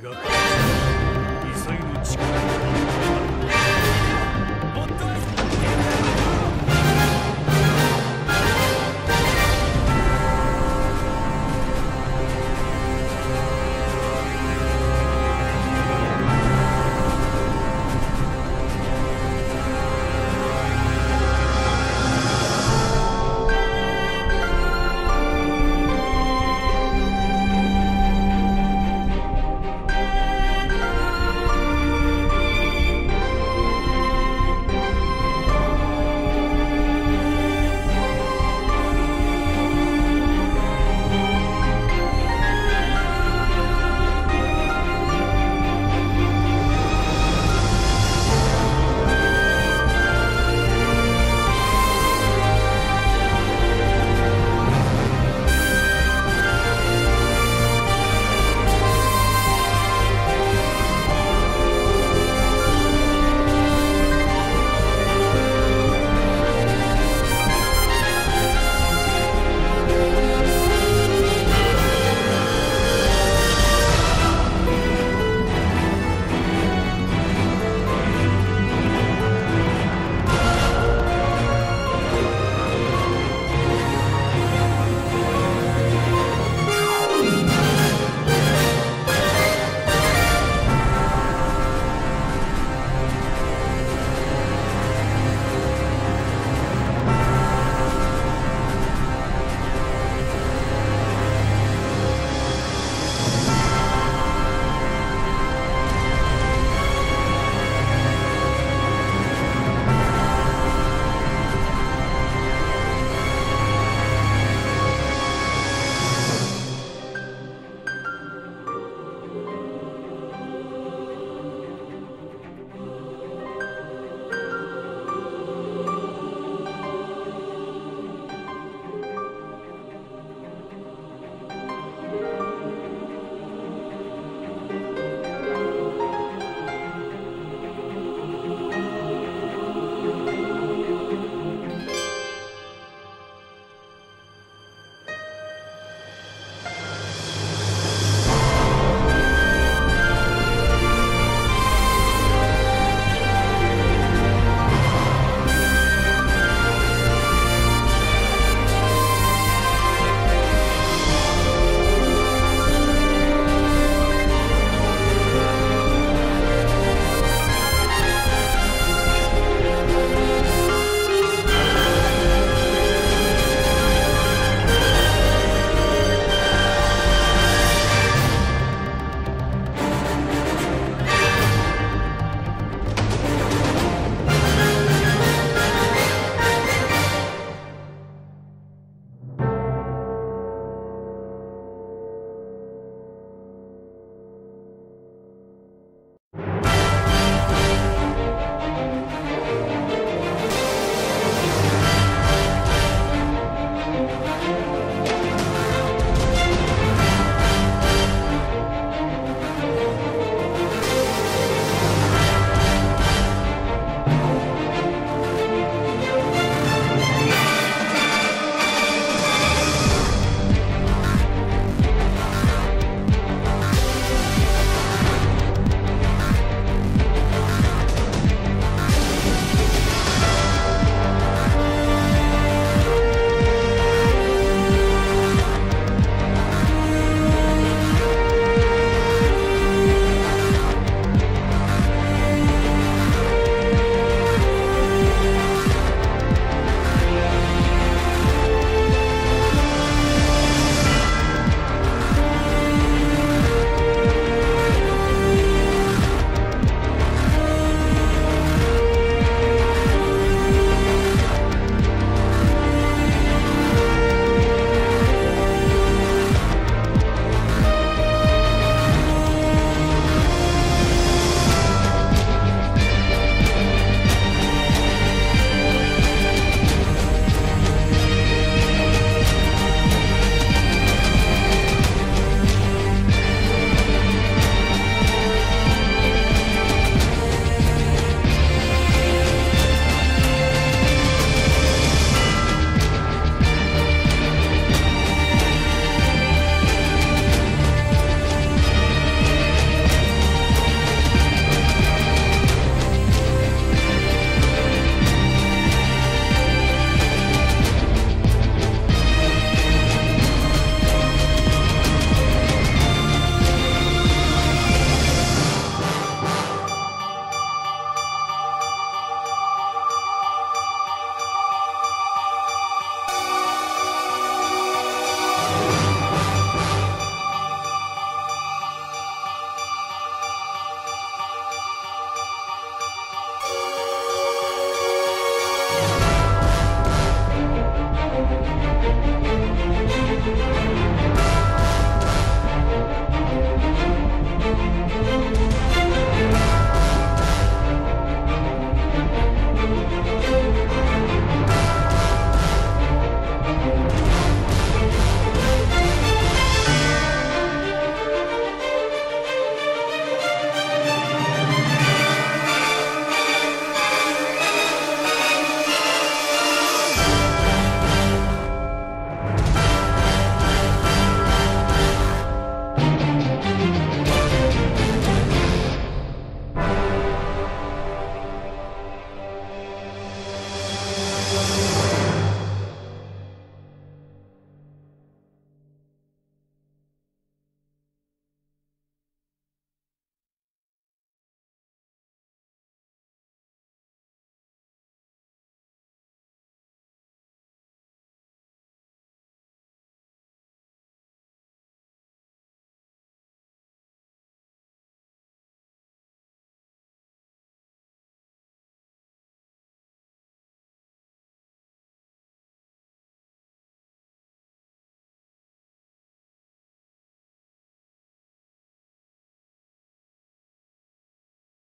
が